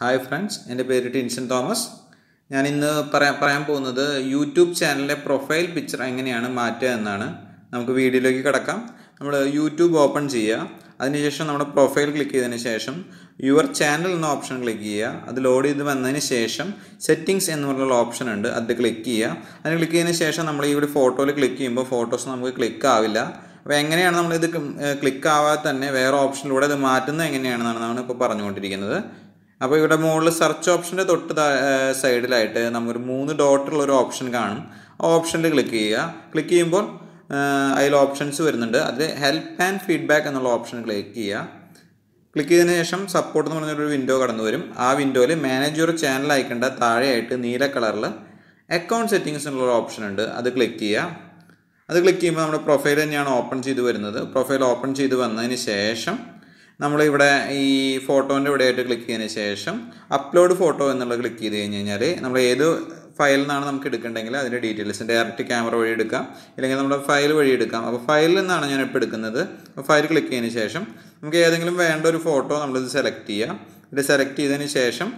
Hi friends എന്റെ പേര് ടിൻഷൻ Thomas. ഞാൻ ഇന്ന് പറയാൻ പറയാൻ പോകുന്നത് യൂട്യൂബ് ചാനലിലെ പ്രൊഫൈൽ പിക്ചർ എങ്ങനെയാണ് മാറ്റുക എന്നാണ്. നമുക്ക് വീഡിയോയിലേക്ക് കിടക്കാം. നമ്മൾ യൂട്യൂബ് ഓപ്പൺ ചെയ്യുക. അതിനുശേഷം നമ്മുടെ പ്രൊഫൈൽ ക്ലിക്ക് ചെയ്തതിന് ശേഷം യുവർ ചാനൽ എന്ന ഓപ്ഷൻ ക്ലിക്ക് ചെയ്യുക. അത് ലോഡ് ചെയ്ത് വന്നതിന് ശേഷം സെറ്റിംഗ്സ് എന്ന് പറഞ്ഞുള്ള ഓപ്ഷൻ ഉണ്ട്. അത് ക്ലിക്ക് ചെയ്യുക. അതിന് ക്ലിക്ക് ചെയ്തതിന് ശേഷം നമ്മൾ ഈ ഒരു ഫോട്ടോയിൽ ക്ലിക്ക് ചെയ്യുമ്പോൾ ഫോട്ടോസ് നമുക്ക് ക്ലിക്ക് ആവില്ല. അപ്പോൾ എങ്ങനെയാണ് നമ്മളിത് ക്ലിക്ക് ആവാതെ തന്നെ വേറെ ഓപ്ഷനിലൂടെ ഇത് മാറ്റുന്നത് എങ്ങനെയാണെന്നാണ് നമ്മൾ ഇപ്പോൾ പറഞ്ഞുകൊണ്ടിരിക്കുന്നത്. അപ്പോൾ ഇവിടെ മുകളിൽ സെർച്ച് ഓപ്ഷന്റെ തൊട്ട് സൈഡിലായിട്ട് നമുക്കൊരു മൂന്ന് ഡോട്ടുള്ള ഒരു ഓപ്ഷൻ കാണും. ആ ഓപ്ഷനിൽ ക്ലിക്ക് ചെയ്യുക. ക്ലിക്ക് ചെയ്യുമ്പോൾ അതിൽ ഓപ്ഷൻസ് വരുന്നുണ്ട്. അതിൽ ഹെൽപ്പ് ആൻഡ് ഫീഡ്ബാക്ക് എന്നുള്ള ഓപ്ഷൻ ക്ലിക്ക് ചെയ്യുക. ക്ലിക്ക് ചെയ്തതിന് ശേഷം സപ്പോർട്ട് എന്ന് പറഞ്ഞൊരു വിൻഡോ കടന്നു വരും. ആ വിൻഡോയിൽ മാനേജർ ചാനൽ അയക്കേണ്ട താഴെയായിട്ട് നീല കളറിൽ അക്കൗണ്ട് സെറ്റിങ്സ് എന്നുള്ള ഓപ്ഷൻ ഉണ്ട്. അത് ക്ലിക്ക് ചെയ്യുക. അത് ക്ലിക്ക് ചെയ്യുമ്പോൾ നമ്മുടെ പ്രൊഫൈൽ തന്നെയാണ് ഓപ്പൺ ചെയ്ത് വരുന്നത്. പ്രൊഫൈൽ ഓപ്പൺ ചെയ്ത് വന്നതിന് ശേഷം നമ്മളിവിടെ ഈ ഫോട്ടോന്റെ ഇവിടെ ആയിട്ട് ക്ലിക്ക് ചെയ്തതിന് ശേഷം അപ്ലോഡ് ഫോട്ടോ എന്നുള്ളത് ക്ലിക്ക് ചെയ്ത് കഴിഞ്ഞ് കഴിഞ്ഞാൽ നമ്മൾ ഏത് ഫയലിൽ നിന്നാണ് നമുക്ക് എടുക്കേണ്ടെങ്കിൽ അതിന്റെ ഡീറ്റെയിൽസ് ഡയറക്റ്റ് ക്യാമറ വഴി എടുക്കാം. ഇല്ലെങ്കിൽ നമ്മുടെ ഫയൽ വഴി എടുക്കാം. അപ്പോൾ ഫയലിൽ നിന്നാണ് ഞാൻ ഇപ്പോൾ എടുക്കുന്നത്. അപ്പോൾ ഫയൽ ക്ലിക്ക് ചെയ്തതിന് ശേഷം നമുക്ക് ഏതെങ്കിലും വേണ്ട ഒരു ഫോട്ടോ നമ്മളിത് സെലക്ട് ചെയ്യാം. ഇത് സെലക്ട് ചെയ്തതിന് ശേഷം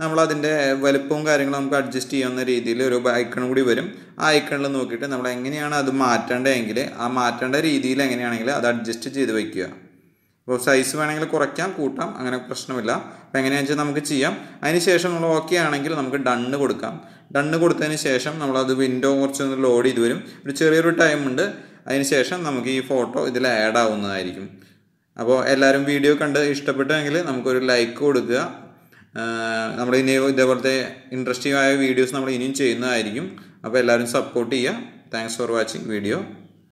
നമ്മൾ അതിന്റെ വലുപ്പവും കാര്യങ്ങളും നമുക്ക് അഡ്ജസ്റ്റ് ചെയ്യാവുന്ന രീതിയിൽ ഒരു ഐക്കൺ കൂടി വരും. ആ ഐക്കണിൽ നോക്കിയിട്ട് നമ്മൾ എങ്ങനെയാണ് അത് മാറ്റേണ്ടതെങ്കിൽ ആ മാറ്റേണ്ട രീതിയിൽ എങ്ങനെയാണെങ്കിൽ അത് അഡ്ജസ്റ്റ് ചെയ്ത് വയ്ക്കുക ഇപ്പോൾ സൈസ് വേണമെങ്കിൽ കുറയ്ക്കാം കൂട്ടാം അങ്ങനെ പ്രശ്നമില്ല. അപ്പോൾ എങ്ങനെയാണെന്ന് വെച്ചാൽ നമുക്ക് ചെയ്യാം. അതിന് ശേഷം നമ്മൾ ഓക്കെ ആണെങ്കിൽ നമുക്ക് ഡണ്ണ് കൊടുക്കാം. ഡണ്ണ് കൊടുത്തതിന് ശേഷം നമ്മളത് വിൻഡോ കുറച്ചൊന്ന് ലോഡ് ചെയ്ത് വരും. ഒരു ചെറിയൊരു ടൈം ഉണ്ട്. അതിന് ശേഷം നമുക്ക് ഈ ഫോട്ടോ ഇതിൽ ആഡ് ആവുന്നതായിരിക്കും. അപ്പോൾ എല്ലാവരും വീഡിയോ കണ്ട് ഇഷ്ടപ്പെട്ടെങ്കിൽ നമുക്കൊരു ലൈക്ക് കൊടുക്കുക. നമ്മൾ ഇനി ഇതേപോലത്തെ ഇൻട്രസ്റ്റിംഗ് ആയ വീഡിയോസ് നമ്മൾ ഇനിയും ചെയ്യുന്നതായിരിക്കും. അപ്പോൾ എല്ലാവരും സപ്പോർട്ട് ചെയ്യുക. Thanks for watching video